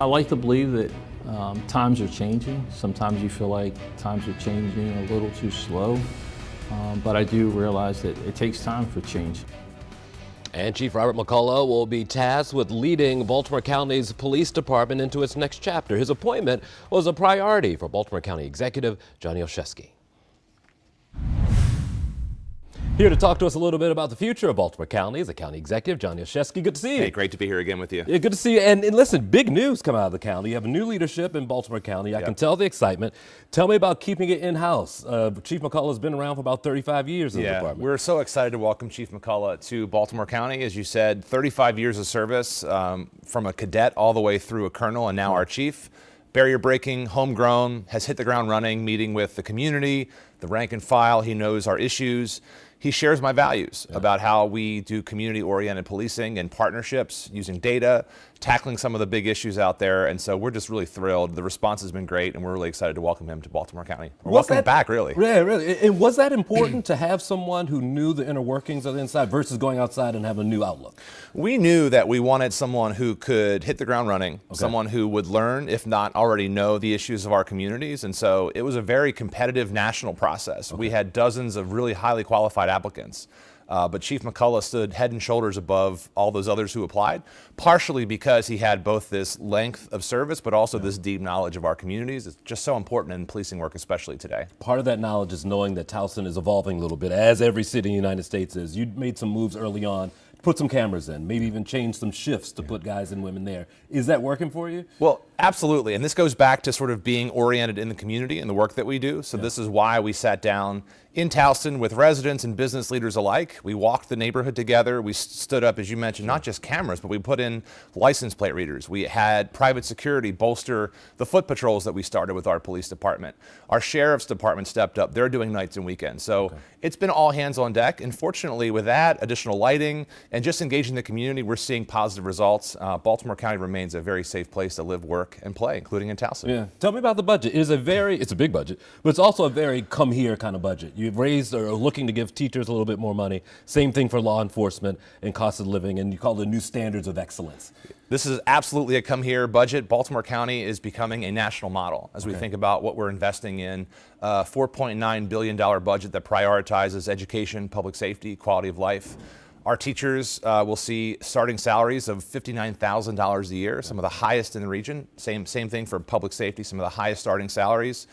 I like to believe that um, times are changing. Sometimes you feel like times are changing a little too slow, um, but I do realize that it takes time for change. And Chief Robert McCullough will be tasked with leading Baltimore County's police department into its next chapter. His appointment was a priority for Baltimore County Executive Johnny Olszewski. Here to talk to us a little bit about the future of Baltimore County is the county executive, Johnny Olszewski. Good to see you. Hey, great to be here again with you. Yeah, good to see you. And, and listen, big news coming out of the county. You have a new leadership in Baltimore County. I Yep. can tell the excitement. Tell me about keeping it in-house. Uh, Chief McCullough has been around for about 35 years in the Yeah, department. we're so excited to welcome Chief McCullough to Baltimore County. As you said, 35 years of service um, from a cadet all the way through a colonel and now our chief. Barrier breaking, homegrown, has hit the ground running, meeting with the community, the rank and file. He knows our issues. He shares my values about how we do community oriented policing and partnerships using data, tackling some of the big issues out there. And so we're just really thrilled. The response has been great, and we're really excited to welcome him to Baltimore County. Or welcome that- back, really. Yeah, really. And- was that important to have someone who knew the inner workings of the inside versus going outside and having a new outlook? We knew that we wanted someone who could hit the ground running, someone who would learn, if not already know, the issues of our communities. And so it was a very competitive national process. We had dozens of really highly qualified applicants. Uh, but Chief McCullough stood head and shoulders above all those others who applied, partially because he had both this length of service, but also this deep knowledge of our communities. It's just so important in policing work, especially today. Part of that knowledge is knowing that Towson is evolving a little bit, as every city in the United States is. You made some moves early on, put some cameras in, maybe even change some shifts to put guys and women there. Is that working for you? Well, absolutely. And this goes back to sort of being oriented in the community and the work that we do. So, this is why we sat down in Towson with residents and business leaders alike. We walked the neighborhood together. We stood up, as you mentioned, not just cameras, but we put in license plate readers. We had private security bolster the foot patrols that we started with our police department. Our sheriff's department stepped up. They're doing nights and weekends. So, it's been all hands on deck. And fortunately, with that, additional lighting and just engaging the community, we're seeing positive results. Uh, Baltimore County remains a very safe place to live, work, and play, including in Towson. Yeah. Tell me about the budget. It is a very, it's a big budget, but it's also a very come here kind of budget. You've raised or are looking to give teachers a little bit more money. Same thing for law enforcement and cost of living, and you call it new standards of excellence. This is absolutely a come here budget. Baltimore County is becoming a national model as we think about what we're investing in. Uh, a $4.9 billion budget that prioritizes education, public safety, quality of life. Our teachers uh, will see starting salaries of $59,000 a year, some of the highest in the region. Same, same thing for public safety, some of the highest starting salaries.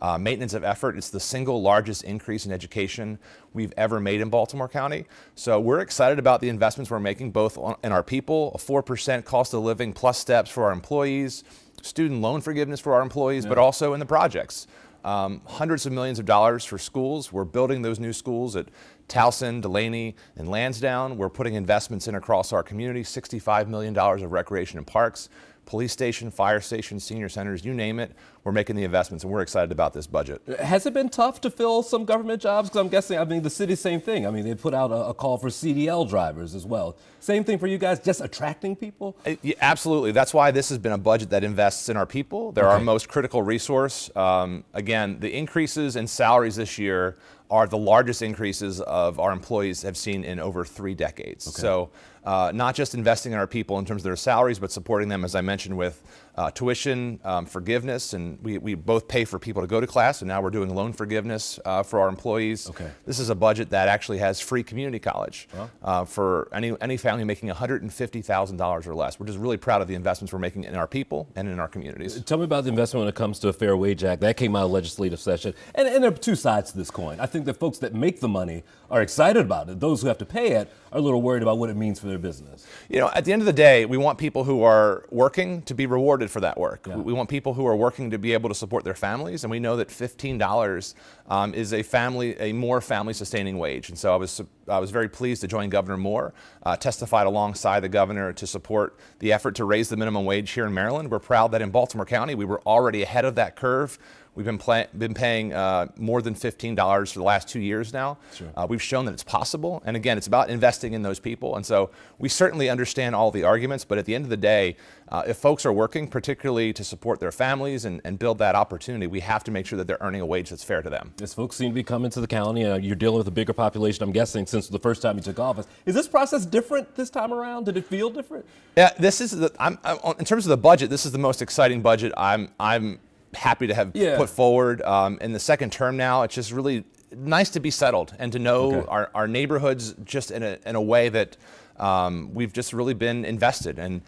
Uh, maintenance of effort, it's the single largest increase in education we've ever made in Baltimore County. So we're excited about the investments we're making both on, in our people, a 4% cost of living plus steps for our employees, student loan forgiveness for our employees, but also in the projects. Um, hundreds of millions of dollars for schools. We're building those new schools at Towson, Dulaney, and Lansdowne. We're putting investments in across our community, $65 million of recreation and parks, police station, fire station, senior centers, you name it. We're making the investments, and we're excited about this budget. Has it been tough to fill some government jobs? Because I'm guessing, I mean, the city, same thing. I mean, they put out a, a call for CDL drivers as well. Same thing for you guys, just attracting people? Uh, yeah, Absolutely. That's why this has been a budget that invests in our people. They're our most critical resource. Um, again, the increases in salaries this year are the largest increases of our employees have seen in over three decades. So, uh, not just investing in our people in terms of their salaries, but supporting them, as I mentioned, with uh, tuition um, forgiveness, and we, we both pay for people to go to class, and now we're doing loan forgiveness uh, for our employees. Okay. This is a budget that actually has free community college uh, for any any family making $150,000 or less. We're just really proud of the investments we're making in our people and in our communities. Tell me about the investment when it comes to a Fair Wage Act. That came out of legislative session. And, and there are two sides to this coin. I think the folks that make the money are excited about it. Those who have to pay it are a little worried about what it means for their business. You know, at the end of the day, we want people who are working to be rewarded for that work. Yeah. We want people who are working to be able to support their families, and we know that $15 um, is a family, a more family-sustaining wage. And so I was, I was very pleased to join Governor Moore, uh, testified alongside the governor to support the effort to raise the minimum wage here in Maryland. We're proud that in Baltimore County we were already ahead of that curve We've been, pla- been paying uh, more than $15 for the last two years now. Sure. Uh, we've shown that it's possible. And again, it's about investing in those people. And so we certainly understand all the arguments, but at the end of the day, uh, if folks are working, particularly to support their families and, and build that opportunity, we have to make sure that they're earning a wage that's fair to them. As folks seem to be coming to the county, uh, you're dealing with a bigger population, I'm guessing, since the first time you took office. Is this process different this time around? Did it feel different? Yeah, this is the, I'm, I'm, in terms of the budget, this is the most exciting budget I'm, I'm happy to have Yeah. put forward. Um, in the second term now, it's just really nice to be settled and to know Okay. our, our neighborhoods just in a, in a way that um, we've just really been invested. And,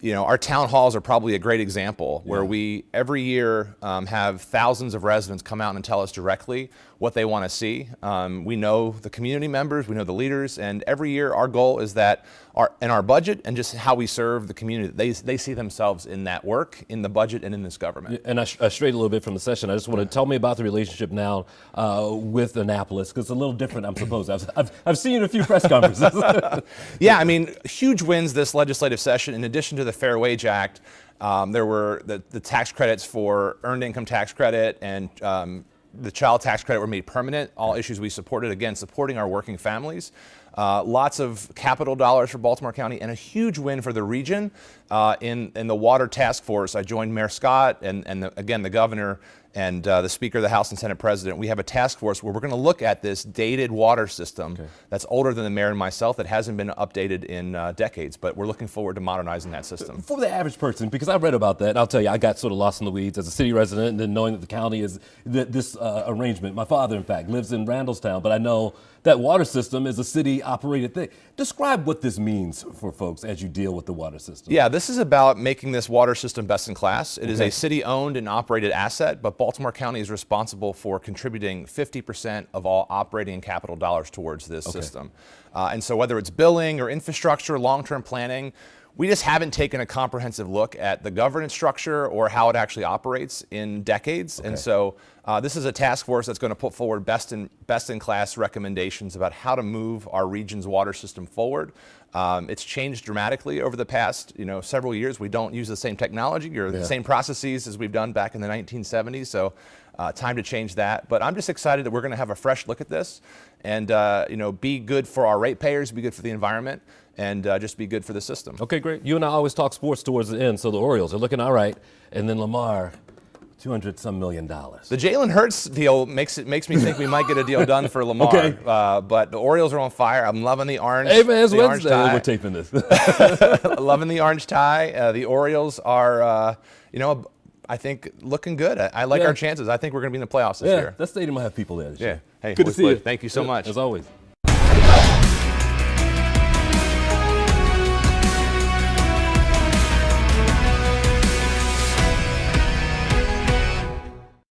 you know, our town halls are probably a great example where we every year um, have thousands of residents come out and tell us directly what they want to see. Um, we know the community members, we know the leaders, and every year our goal is that our in our budget and just how we serve the community, they, they see themselves in that work, in the budget, and in this government. And I, I strayed a little bit from the session. I just want to tell me about the relationship now uh, with Annapolis, because it's a little different, I'm supposed. I've, I've, I've seen a few press conferences. Yeah, I mean, huge wins this legislative session. In addition to the Fair Wage Act, um, there were the, the tax credits for earned income tax credit and um, the child tax credit were made permanent. All issues we supported, again, supporting our working families. Uh, lots of capital dollars for Baltimore County and a huge win for the region uh, in, in the water task force. I joined Mayor Scott and, and the, again, the governor and uh, the Speaker of the House and Senate President. We have a task force where we're going to look at this dated water system that's older than the mayor and myself that hasn't been updated in uh, decades, but we're looking forward to modernizing that system. For the average person, because I read about that, and I'll tell you, I got sort of lost in the weeds as a city resident, and then knowing that the county is th- this uh, arrangement. My father, in fact, lives in Randallstown, but I know that water system is a city operated thing. Describe what this means for folks as you deal with the water system. Yeah, this is about making this water system best in class. It is Okay. a city owned and operated asset, but Baltimore County is responsible for contributing 50% of all operating and capital dollars towards this system. Uh, and so, whether it's billing or infrastructure, long term planning, we just haven't taken a comprehensive look at the governance structure or how it actually operates in decades. Okay. And so, uh, this is a task force that's going to put forward best in best in class recommendations about how to move our region's water system forward. Um, it's changed dramatically over the past, you know, several years. We don't use the same technology or Yeah. the same processes as we've done back in the 1970s. So, uh, time to change that. But I'm just excited that we're going to have a fresh look at this, and uh, you know, be good for our ratepayers, be good for the environment, and uh, just be good for the system. Okay, great. You and I always talk sports towards the end, so the Orioles are looking all right, and then Lamar, 200 some million dollars. The Jalen Hurts deal makes it makes me think we might get a deal done for Lamar. Okay. Uh, but the Orioles are on fire. I'm loving the orange. Hey man, it's the Wednesday. when tie. We're taping this. loving the orange tie. Uh, the Orioles are, uh, you know, I think looking good. I, I like Yeah. our chances. I think we're going to be in the playoffs this yeah, year. that stadium will have people there. This Yeah. year. Hey, good to see you. Thank you so Yeah, much. As always.